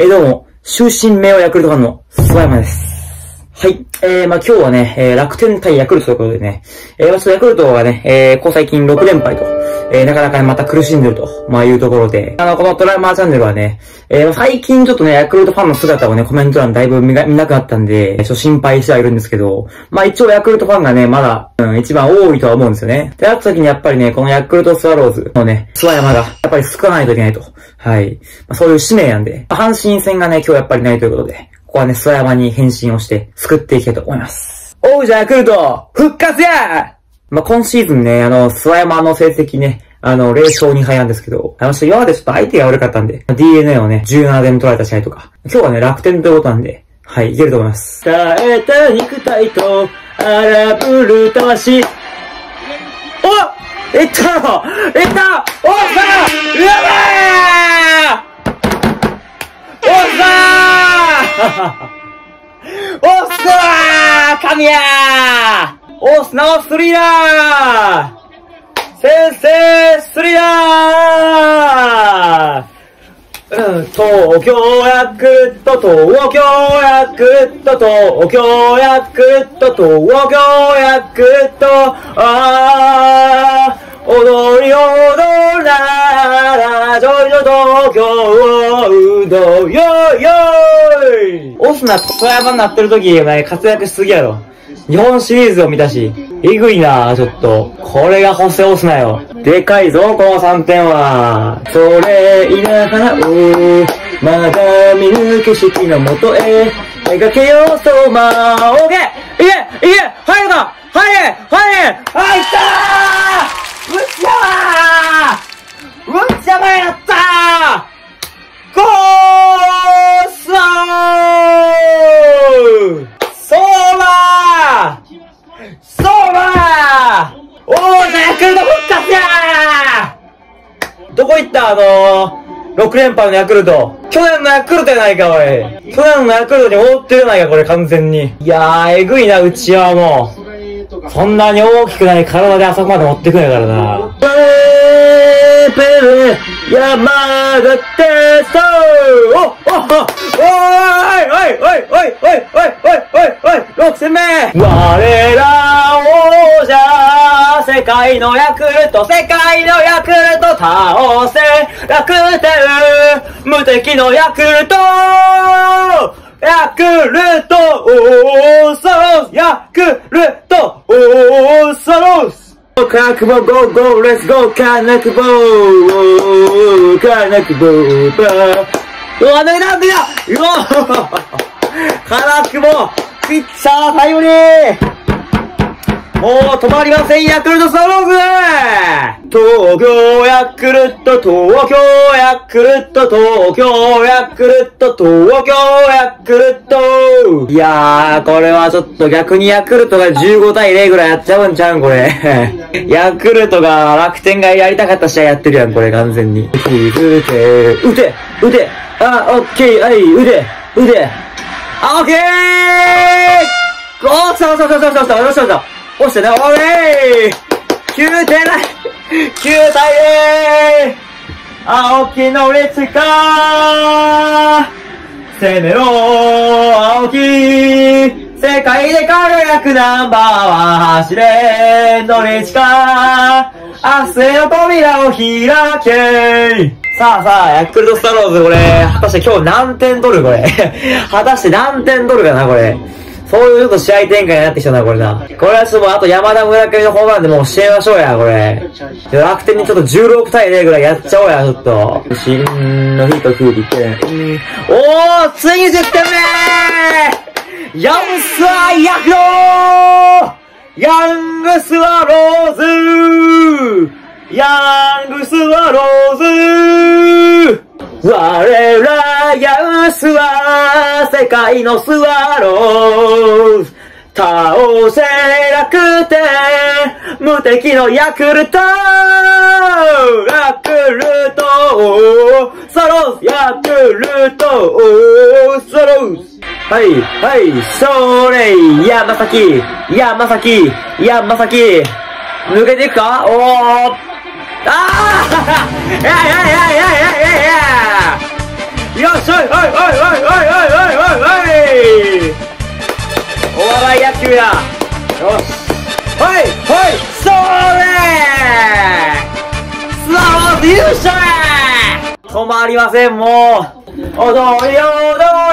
えー、どうも、終身名誉ヤクルトファンの諏訪山です。はい。えー、まあ今日はね、えー、楽天対ヤクルトということでね、えー、まあヤクルトがね、えー、ここ最近6連敗と、えー、なかなかまた苦しんでると、まあいうところで、あの、このトライマーチャンネルはね、えー、最近ちょっとね、ヤクルトファンの姿をね、コメント欄だいぶ見なくなったんで、ちょっと心配してはいるんですけど、まあ一応ヤクルトファンがね、まだ、うん、一番多いとは思うんですよね。で、あった時にやっぱりね、このヤクルトスワローズのね、諏訪山が、やっぱり救わないといけないと。はい。まあ、そういう使命なんで、阪神戦がね、今日やっぱりないということで、ここはね、諏訪山に返信をして、救っていきたいと思います。王者ヤクルト、復活やまあ、今シーズンね、あの、諏訪山の成績ね、あの、0勝2敗なんですけど、あの、ちょっと今までちょっと相手が悪かったんで、DNA をね、17点取られた試合とか、今日はね、楽天ということなんで、はい、いけると思います。鍛えた肉体と、荒ぶる魂。おいったのいったおっさやばさーおっさー神やーおっすなおスリーだー先生スリーだーうん東京ヤクルト、東京ヤクルト、東京ヤクルト、東京ヤクルト、あー、踊り踊らら、ジョイの東京をうどよよオスナ、クソ山になってる時、お前活躍しすぎやろ。日本シリーズを見たし、えぐいなちょっと。これがホセオスナよ。でかいぞ、この3点は。それいながら、おまだ見ぬ景色のもとへ、描けよう、そうまあ、オーケーいけいけ入るか入れ入れ入ったーうっちゃーうっちゃまやったーゴー6連敗のヤクルト。去年のヤクルトやないか、おい。去年のヤクルトに覆ってるやないか、これ完全に。いやー、えぐいな、うちはもう。そんなに大きくない体であそこまで持ってくんやからな。ペーペル、山形そうおおおおいおいおいおいおいおいおいおいおい六戦目我ら王者世界のヤクルト世界のヤクルト倒せ。楽天無敵のヤクルトヤクルトオーソロスヤクルトオーソロス覚悟ゴーゴーレッツゴーカーナクボーカーナクボーバーうわ、抜いた抜いたうわカナクボピッチャータイムリーもう止まりません、ヤクルトスワローズ東京ヤクルト、東京ヤクルト、東京ヤクルト、東京ヤクルトいやー、これはちょっと逆にヤクルトが15対0ぐらいやっちゃうんちゃうん、これ。ヤクルトが楽天がやりたかった試合やってるやん、これ完全に。打て、打て、打て、あ、オッケー、はい、腕、腕。あ、オッケーおー、来た来た来た来た来た来た来た来た押してね、おい !9 点ない !9 対 0! 青木の列か攻めろ青木世界で輝くナンバーワン走れのレチか明日への扉を開けさあさあ、ヤクルトスタローズこれ、果たして今日何点取るこれ。果たして何点取るかなこれ。そういうちょっと試合展開になってきたな、これな。これはちょっともうあと山田村上のホームランでもう教えましょうや、これ。楽天にちょっと16対0ぐらいやっちゃおうや、ちょっと。真の日と空気って。おーついに10点目ヤンスワーヤクローヤングスワローズヤングスワローズ我らヤンスは世界のスワローズ倒せ楽天無敵のヤクルトヤクルトソローズヤクルトソローズはい、はい、それ、山崎、山崎、山崎、抜けていくかおーあーいやいやいやいやいやいやいやよっしゃいはいはいはいはいはいはいはいはいお笑い野球やよしはいはいそれスワローズ優勝や止まりませんもう踊り踊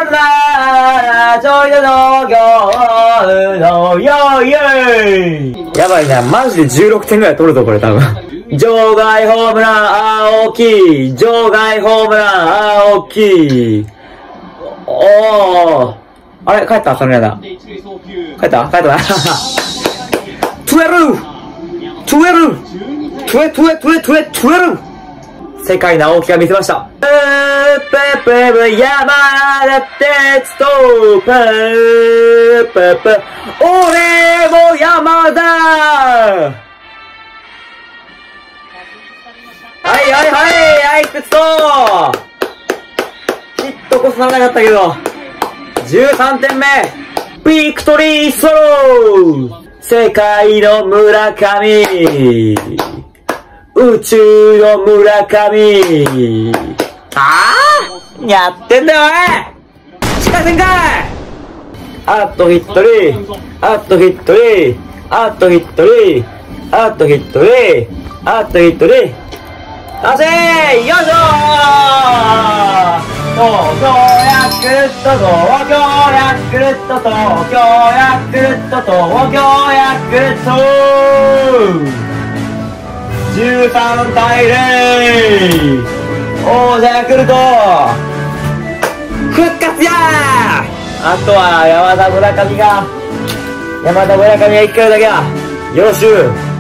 らちょいでの行のよいよいやばいな、マジで16点ぐらい取るぞ、これ多分。場外ホームラン、青木場外ホームラン、青木おー。あれ帰ったそのやだ。帰った？帰った？な。トゥエルトゥエルトゥエトゥエトゥエトゥエトゥエル世界の青木が見せました。プープープー山田哲人プープープー俺も山田はいはいはいはい哲人ヒットこそならなかったけど。13点目。ビクトリーソロー。世界の村上。宇宙の村上。ああやってんだよおい。地下戦かいあとヒットリー。あとヒットリー。あとヒットリー。あとヒットリー。あとヒットリー。出せよいしょ東京ヤクルト東京ヤクルト東京ヤクルト東京ヤクルト13対0王者ヤクルト復活やあとは山田村上が山田村上が1回だけやよろしゅう